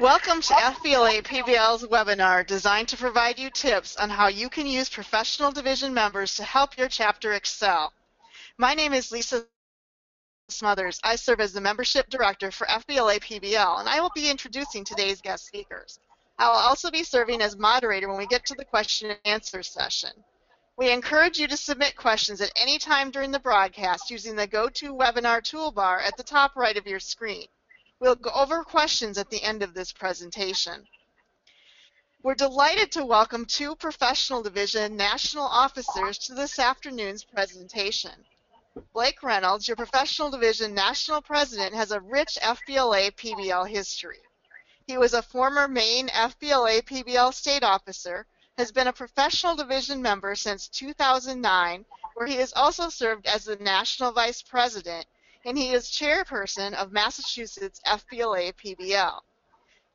Welcome to FBLA PBL's webinar designed to provide you tips on how you can use professional division members to help your chapter excel. My name is Lisa Smothers. I serve as the Membership Director for FBLA PBL, and I will be introducing today's guest speakers. I will also be serving as moderator when we get to the question and answer session. We encourage you to submit questions at any time during the broadcast using the GoToWebinar toolbar at the top right of your screen. We'll go over questions at the end of this presentation. We're delighted to welcome two Professional Division National Officers to this afternoon's presentation. Blake Reynolds, your Professional Division National President, has a rich FBLA PBL history. He was a former Maine FBLA PBL State Officer, has been a Professional Division member since 2009, where he has also served as the National Vice President and he is chairperson of Massachusetts FBLA PBL.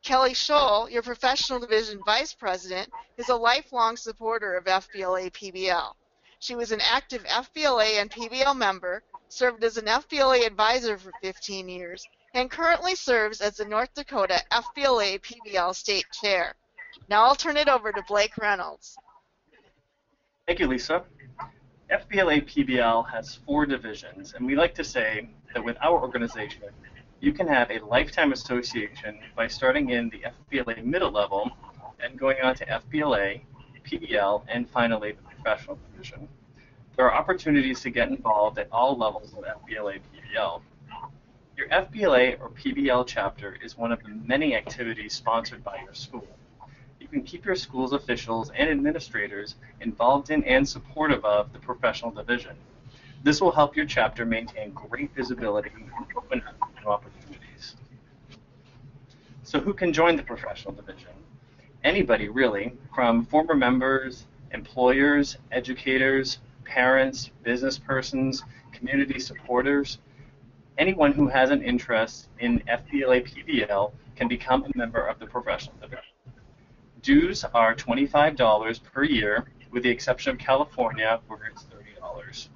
Kelly Scholl, your professional division vice president, is a lifelong supporter of FBLA PBL. She was an active FBLA and PBL member, served as an FBLA advisor for 15 years, and currently serves as the North Dakota FBLA PBL state chair. Now I'll turn it over to Blake Reynolds. Thank you, Lisa. FBLA PBL has four divisions, and we like to say that with our organization, you can have a lifetime association by starting in the FBLA middle level and going on to FBLA, PBL, and finally the professional division. There are opportunities to get involved at all levels of FBLA PBL. Your FBLA or PBL chapter is one of the many activities sponsored by your school can keep your school's officials and administrators involved in and supportive of the professional division. This will help your chapter maintain great visibility and open up new opportunities. So who can join the professional division? Anybody, really, from former members, employers, educators, parents, business persons, community supporters, anyone who has an interest in FBLA PBL can become a member of the professional division. Dues are $25 per year, with the exception of California, where it's $30.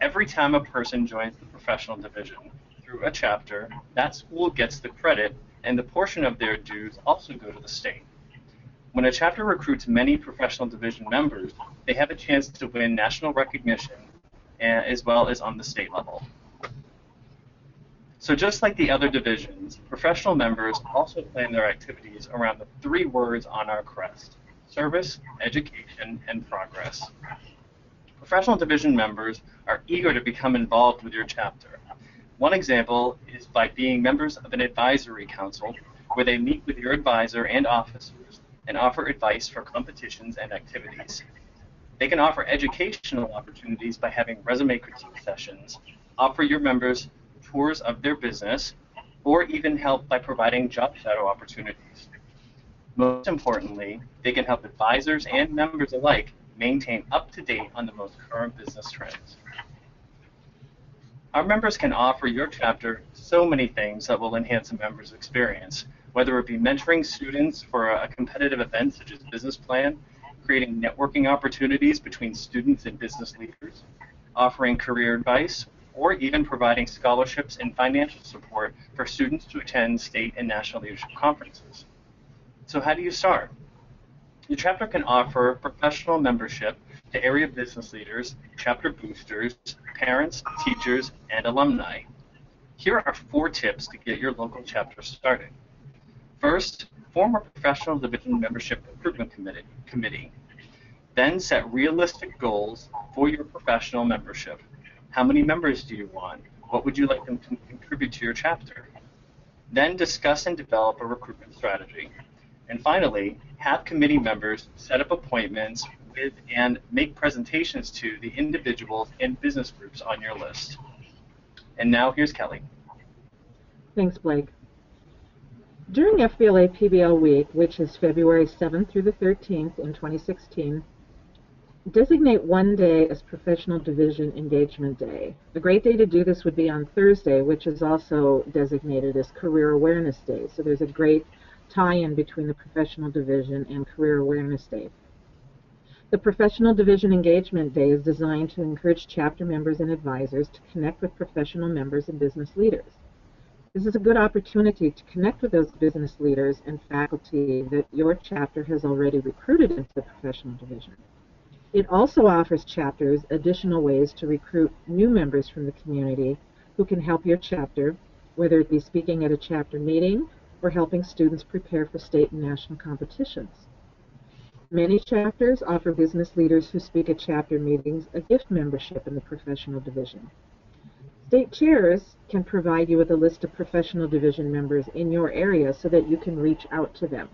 Every time a person joins the professional division through a chapter, that school gets the credit, and the portion of their dues also go to the state. When a chapter recruits many professional division members, they have a chance to win national recognition eh, as well as on the state level. So just like the other divisions, professional members also plan their activities around the three words on our crest, service, education, and progress. Professional division members are eager to become involved with your chapter. One example is by being members of an advisory council where they meet with your advisor and officers and offer advice for competitions and activities. They can offer educational opportunities by having resume critique sessions, offer your members tours of their business, or even help by providing job shadow opportunities. Most importantly, they can help advisors and members alike maintain up to date on the most current business trends. Our members can offer your chapter so many things that will enhance a member's experience, whether it be mentoring students for a competitive event such as Business Plan, creating networking opportunities between students and business leaders, offering career advice, or even providing scholarships and financial support for students to attend state and national leadership conferences. So how do you start? Your chapter can offer professional membership to area business leaders, chapter boosters, parents, teachers, and alumni. Here are four tips to get your local chapter started. First, form a professional division membership recruitment committee. Then set realistic goals for your professional membership. How many members do you want? What would you like them to contribute to your chapter? Then discuss and develop a recruitment strategy. And finally, have committee members set up appointments with and make presentations to the individuals and business groups on your list. And now here's Kelly. Thanks, Blake. During FBLA PBL week, which is February 7th through the 13th in 2016, Designate one day as Professional Division Engagement Day. A great day to do this would be on Thursday, which is also designated as Career Awareness Day. So there's a great tie-in between the Professional Division and Career Awareness Day. The Professional Division Engagement Day is designed to encourage chapter members and advisors to connect with professional members and business leaders. This is a good opportunity to connect with those business leaders and faculty that your chapter has already recruited into the professional division. It also offers chapters additional ways to recruit new members from the community who can help your chapter, whether it be speaking at a chapter meeting or helping students prepare for state and national competitions. Many chapters offer business leaders who speak at chapter meetings a gift membership in the professional division. State chairs can provide you with a list of professional division members in your area so that you can reach out to them.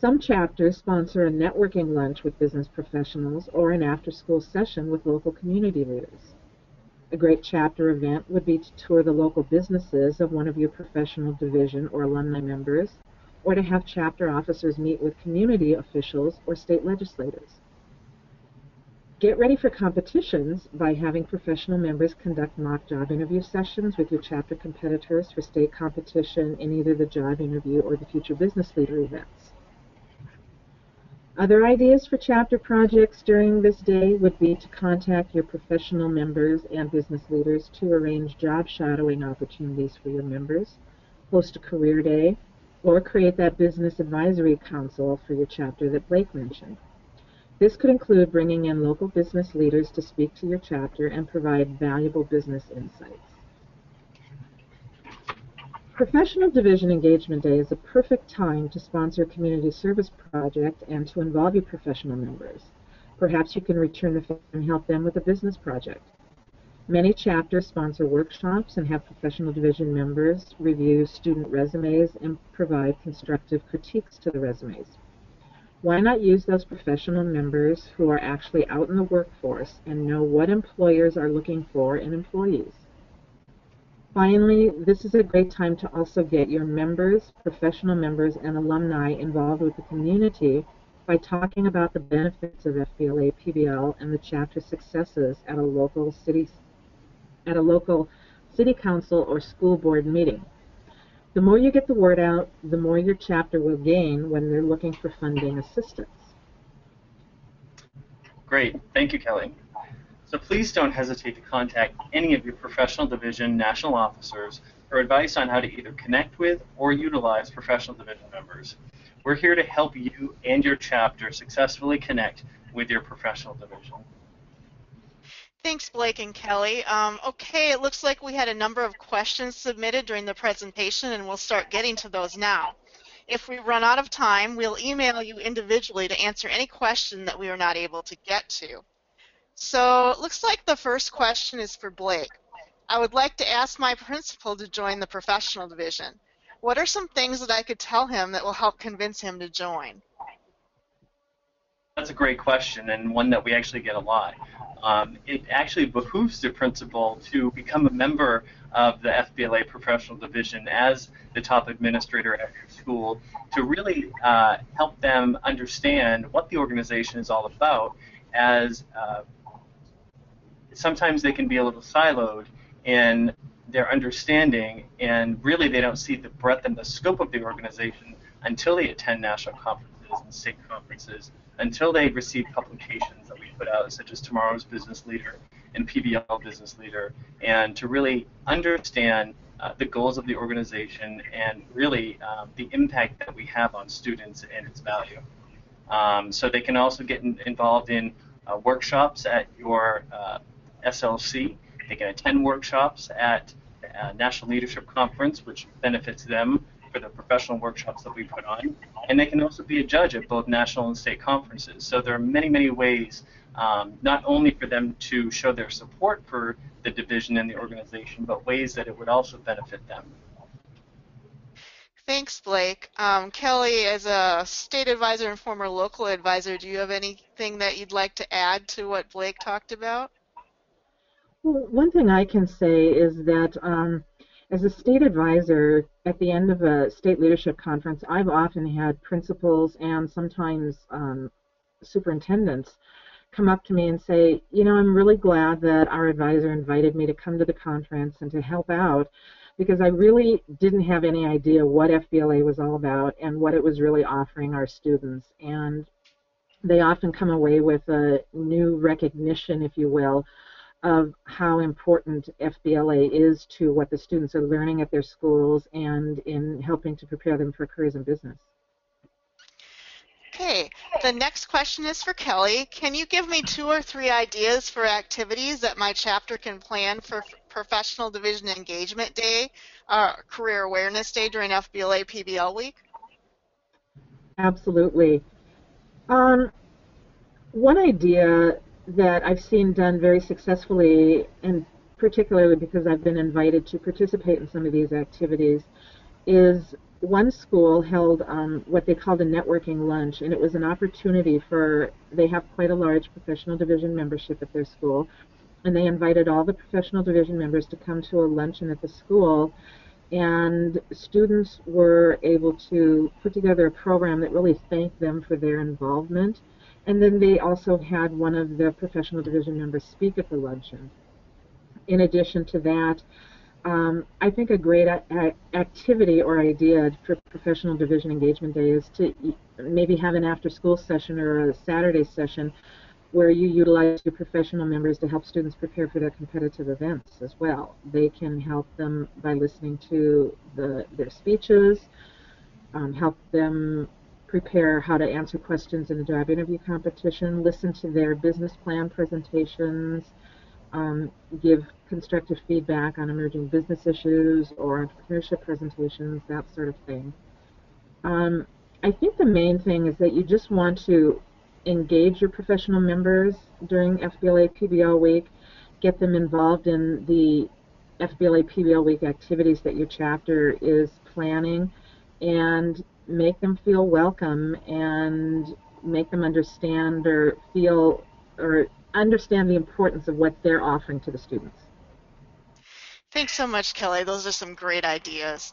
Some chapters sponsor a networking lunch with business professionals or an after-school session with local community leaders. A great chapter event would be to tour the local businesses of one of your professional division or alumni members, or to have chapter officers meet with community officials or state legislators. Get ready for competitions by having professional members conduct mock job interview sessions with your chapter competitors for state competition in either the job interview or the future business leader events. Other ideas for chapter projects during this day would be to contact your professional members and business leaders to arrange job shadowing opportunities for your members, host a career day, or create that business advisory council for your chapter that Blake mentioned. This could include bringing in local business leaders to speak to your chapter and provide valuable business insights. Professional Division Engagement Day is a perfect time to sponsor a community service project and to involve your professional members. Perhaps you can return the favor and help them with a business project. Many chapters sponsor workshops and have professional division members review student resumes and provide constructive critiques to the resumes. Why not use those professional members who are actually out in the workforce and know what employers are looking for in employees? Finally, this is a great time to also get your members, professional members, and alumni involved with the community by talking about the benefits of FBLA PBL and the chapter successes at a local city at a local city council or school board meeting. The more you get the word out, the more your chapter will gain when they're looking for funding assistance. Great. Thank you, Kelly. So please don't hesitate to contact any of your professional division national officers for advice on how to either connect with or utilize professional division members. We're here to help you and your chapter successfully connect with your professional division. Thanks, Blake and Kelly. Um, okay, it looks like we had a number of questions submitted during the presentation, and we'll start getting to those now. If we run out of time, we'll email you individually to answer any question that we are not able to get to. So it looks like the first question is for Blake. I would like to ask my principal to join the professional division. What are some things that I could tell him that will help convince him to join? That's a great question and one that we actually get a lot um, it actually behooves the principal to become a member of the FBLA professional division as the top administrator at your school to really uh, help them understand what the organization is all about as uh, sometimes they can be a little siloed in their understanding and really they don't see the breadth and the scope of the organization until they attend national conferences and state conferences until they receive publications that we put out, such as Tomorrow's Business Leader and PBL Business Leader, and to really understand uh, the goals of the organization and really um, the impact that we have on students and its value. Um, so they can also get in, involved in uh, workshops at your uh, SLC. They can attend workshops at uh, National Leadership Conference, which benefits them for the professional workshops that we put on. And they can also be a judge at both national and state conferences. So there are many, many ways, um, not only for them to show their support for the division and the organization, but ways that it would also benefit them. Thanks, Blake. Um, Kelly, as a state advisor and former local advisor, do you have anything that you'd like to add to what Blake talked about? Well, one thing I can say is that um, as a state advisor, at the end of a state leadership conference, I've often had principals and sometimes um, superintendents come up to me and say, you know, I'm really glad that our advisor invited me to come to the conference and to help out because I really didn't have any idea what FBLA was all about and what it was really offering our students. And they often come away with a new recognition, if you will, of how important FBLA is to what the students are learning at their schools and in helping to prepare them for careers in business. Okay, the next question is for Kelly. Can you give me two or three ideas for activities that my chapter can plan for Professional Division Engagement Day, uh, Career Awareness Day during FBLA PBL week? Absolutely. Um, one idea that I've seen done very successfully, and particularly because I've been invited to participate in some of these activities, is one school held um, what they called a networking lunch, and it was an opportunity for, they have quite a large professional division membership at their school, and they invited all the professional division members to come to a luncheon at the school, and students were able to put together a program that really thanked them for their involvement, and then they also had one of the professional division members speak at the luncheon. In addition to that, um, I think a great activity or idea for Professional Division Engagement Day is to maybe have an after-school session or a Saturday session where you utilize your professional members to help students prepare for their competitive events as well. They can help them by listening to the, their speeches, um, help them prepare how to answer questions in a job interview competition, listen to their business plan presentations, um, give constructive feedback on emerging business issues or entrepreneurship presentations, that sort of thing. Um, I think the main thing is that you just want to engage your professional members during FBLA PBL week, get them involved in the FBLA PBL week activities that your chapter is planning, and make them feel welcome and make them understand or feel or understand the importance of what they're offering to the students. Thanks so much, Kelly. Those are some great ideas.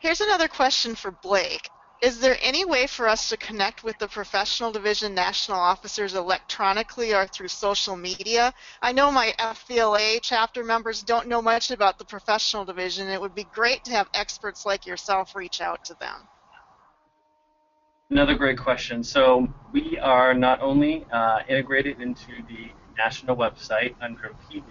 Here's another question for Blake. Is there any way for us to connect with the professional division national officers electronically or through social media? I know my FBLA chapter members don't know much about the professional division. It would be great to have experts like yourself reach out to them. Another great question. So we are not only uh, integrated into the national website under PB,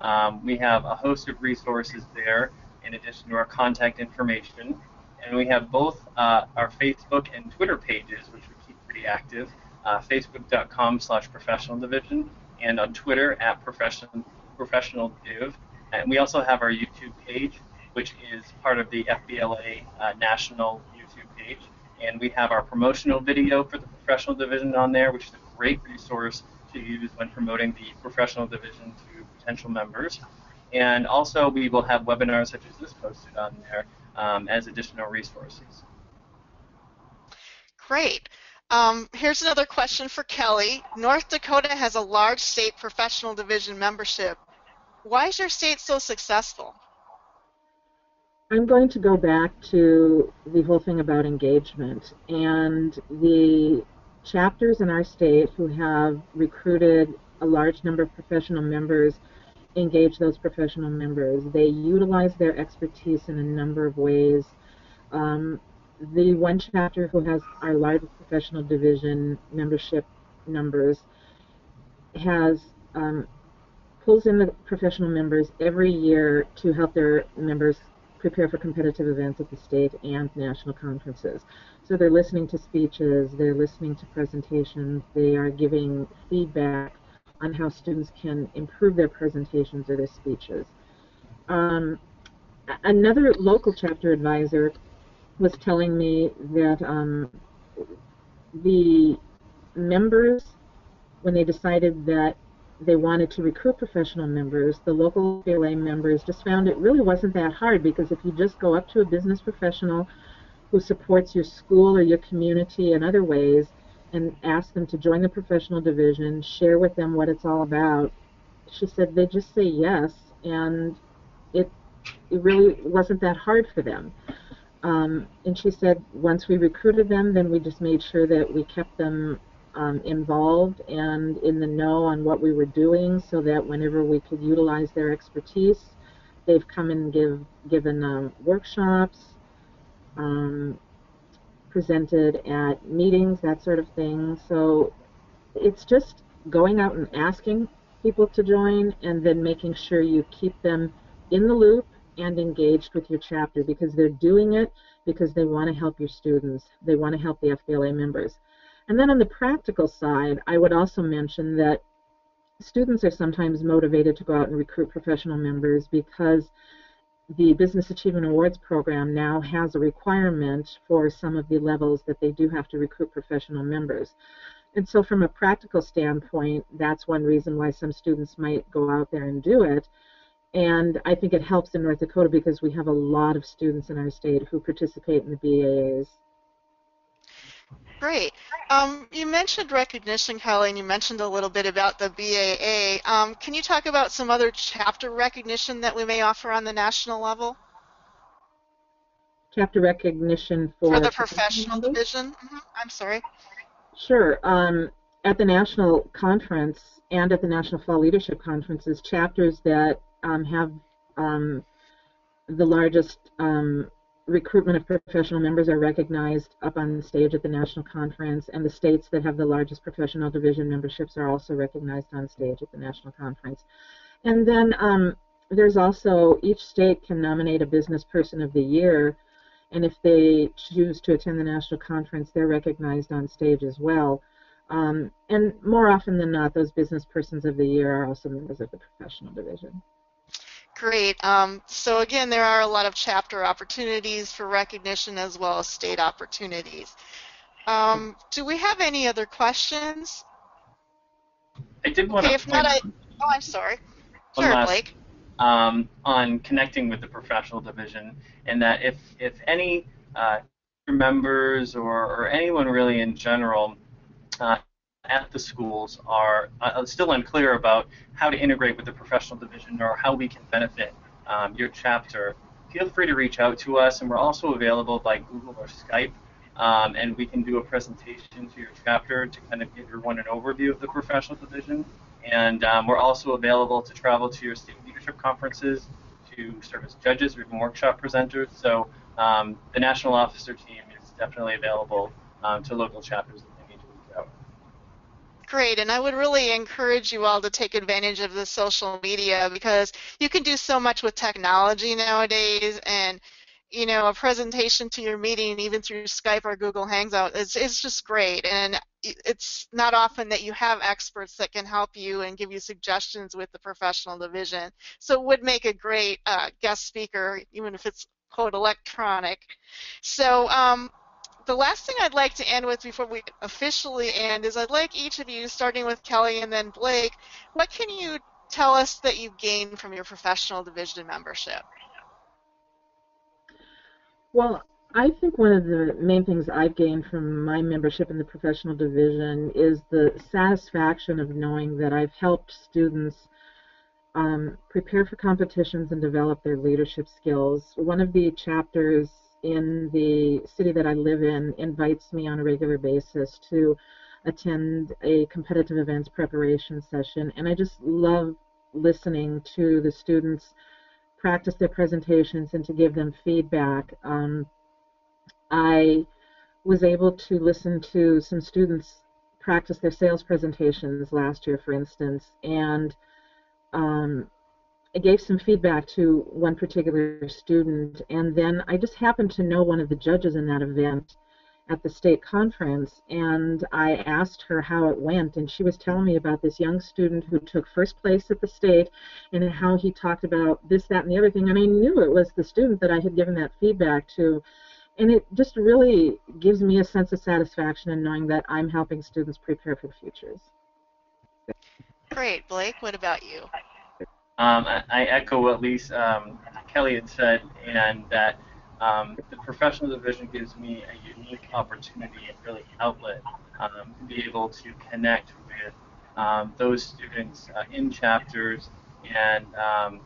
um, we have a host of resources there in addition to our contact information. And we have both uh, our Facebook and Twitter pages, which we keep pretty active, uh, facebook.com slash professional division, and on Twitter at professional, professional div. And we also have our YouTube page, which is part of the FBLA uh, national and we have our promotional video for the professional division on there, which is a great resource to use when promoting the professional division to potential members. And also, we will have webinars such as this posted on there um, as additional resources. Great. Um, here's another question for Kelly. North Dakota has a large state professional division membership. Why is your state so successful? I'm going to go back to the whole thing about engagement and the chapters in our state who have recruited a large number of professional members engage those professional members. They utilize their expertise in a number of ways. Um, the one chapter who has our largest professional division membership numbers has um, pulls in the professional members every year to help their members prepare for competitive events at the state and national conferences. So they're listening to speeches, they're listening to presentations, they are giving feedback on how students can improve their presentations or their speeches. Um, another local chapter advisor was telling me that um, the members, when they decided that they wanted to recruit professional members, the local FBLA members just found it really wasn't that hard because if you just go up to a business professional who supports your school or your community in other ways and ask them to join the professional division, share with them what it's all about, she said they just say yes, and it it really wasn't that hard for them. Um, and she said once we recruited them, then we just made sure that we kept them um, involved and in the know on what we were doing so that whenever we could utilize their expertise, they've come and give, given um, workshops, um, presented at meetings, that sort of thing. So it's just going out and asking people to join and then making sure you keep them in the loop and engaged with your chapter because they're doing it because they want to help your students. They want to help the FBLA members. And then on the practical side, I would also mention that students are sometimes motivated to go out and recruit professional members because the Business Achievement Awards program now has a requirement for some of the levels that they do have to recruit professional members. And so from a practical standpoint, that's one reason why some students might go out there and do it. And I think it helps in North Dakota because we have a lot of students in our state who participate in the BAAs. Great. Um, you mentioned recognition, Kelly, and you mentioned a little bit about the BAA. Um, can you talk about some other chapter recognition that we may offer on the national level? Chapter recognition for, for the professional division? Mm -hmm. I'm sorry. Sure. Um, at the national conference and at the National Fall Leadership Conferences, chapters that um, have um, the largest um, recruitment of professional members are recognized up on stage at the national conference, and the states that have the largest professional division memberships are also recognized on stage at the national conference. And then um, there's also each state can nominate a business person of the year, and if they choose to attend the national conference, they're recognized on stage as well. Um, and more often than not, those business persons of the year are also members of the professional division. Great. Um, so again, there are a lot of chapter opportunities for recognition as well as state opportunities. Um, do we have any other questions? I did want okay, to. If not, I. Oh, I'm sorry. Sure, last, Blake. Um, on connecting with the professional division, and that if if any uh, members or, or anyone really in general uh, at the schools are uh, still unclear about how to integrate with the professional division or how we can benefit um, your chapter, feel free to reach out to us, and we're also available by Google or Skype, um, and we can do a presentation to your chapter to kind of give everyone an overview of the professional division. And um, we're also available to travel to your state leadership conferences, to serve as judges or even workshop presenters. So um, the national officer team is definitely available um, to local chapters Great, and I would really encourage you all to take advantage of the social media because you can do so much with technology nowadays and you know, a presentation to your meeting, even through Skype or Google Hangout, it's just great. And it's not often that you have experts that can help you and give you suggestions with the professional division. So it would make a great uh, guest speaker, even if it's quote electronic. So um, the last thing I'd like to end with before we officially end is I'd like each of you, starting with Kelly and then Blake, what can you tell us that you gained from your professional division membership? Well, I think one of the main things I've gained from my membership in the professional division is the satisfaction of knowing that I've helped students um, prepare for competitions and develop their leadership skills. One of the chapters in the city that I live in invites me on a regular basis to attend a competitive events preparation session, and I just love listening to the students practice their presentations and to give them feedback. Um, I was able to listen to some students practice their sales presentations last year, for instance, and um, I gave some feedback to one particular student, and then I just happened to know one of the judges in that event at the state conference, and I asked her how it went, and she was telling me about this young student who took first place at the state, and how he talked about this, that, and the other thing, and I knew it was the student that I had given that feedback to, and it just really gives me a sense of satisfaction in knowing that I'm helping students prepare for the futures. Great, Blake. What about you? Um, I, echo what Lisa um, Kelly had said, and that um, the professional division gives me a unique opportunity and really outlet um, to be able to connect with um, those students uh, in chapters and um,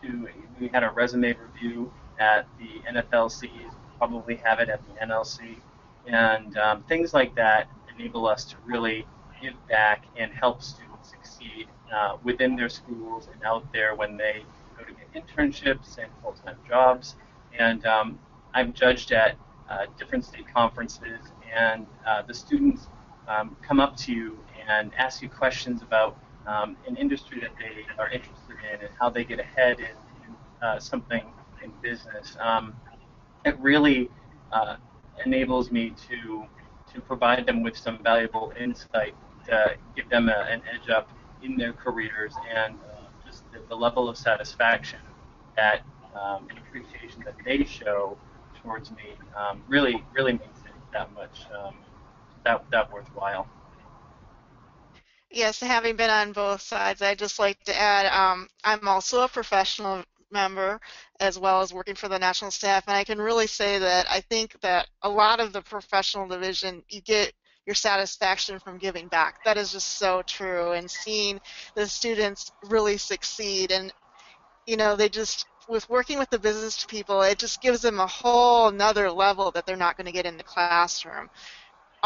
to we had a resume review at the NFLC, probably have it at the NLC, and things like that enable us to really give back and help students succeed uh, within their schools and out there when they go to get internships and full-time jobs. And um, I'm judged at uh, different state conferences, and uh, the students um, come up to you and ask you questions about um, an industry that they are interested in and how they get ahead in, in uh, something in business. Um, it really uh, enables me to to provide them with some valuable insight to give them a, an edge up in their careers and uh, just the, the, level of satisfaction that um, and appreciation that they show towards me um, really really makes it that much um, that that worthwhile. Yes, having been on both sides, I'd just like to add um, I'm also a professional member as well as working for the national staff, and I can really say that I think that a lot of the professional division, you get your satisfaction from giving back. That is just so true, and seeing the students really succeed, and you know, they just with working with the business people, it just gives them a whole another level that they're not going to get in the classroom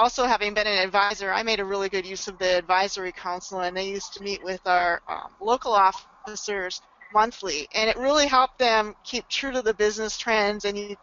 also having been an advisor, I made a really good use of the advisory council, and they used to meet with our um, local officers monthly, and it really helped them keep true to the business trends. And you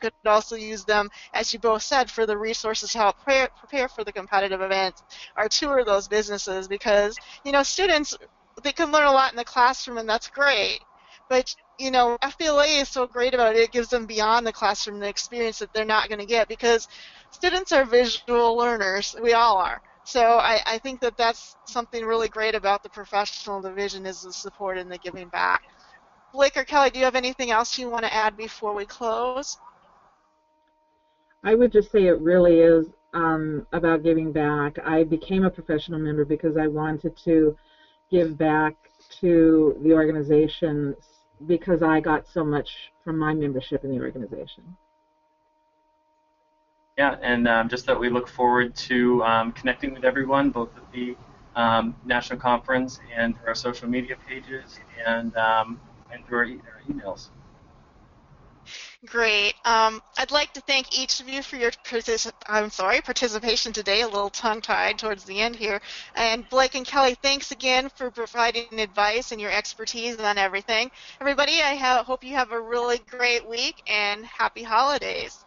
could also use them, as you both said, for the resources to help prepare, prepare for the competitive events or tour those businesses, because you know students they can learn a lot in the classroom, and that's great. But you know, FBLA is so great about it. It gives them beyond the classroom the experience that they're not going to get because students are visual learners. We all are. So I, I think that that's something really great about the professional division is the support and the giving back. Blake or Kelly, do you have anything else you want to add before we close? I would just say it really is um, about giving back. I became a professional member because I wanted to give back to the organization because I got so much from my membership in the organization. Yeah, and um, just that we look forward to um, connecting with everyone, both at the um, national conference and through our social media pages and um, and through our, e our emails. Great. Um, I'd like to thank each of you for your particip I'm sorry participation today. A little tongue-tied towards the end here. And Blake and Kelly, thanks again for providing advice and your expertise on everything. Everybody, I hope you have a really great week and happy holidays.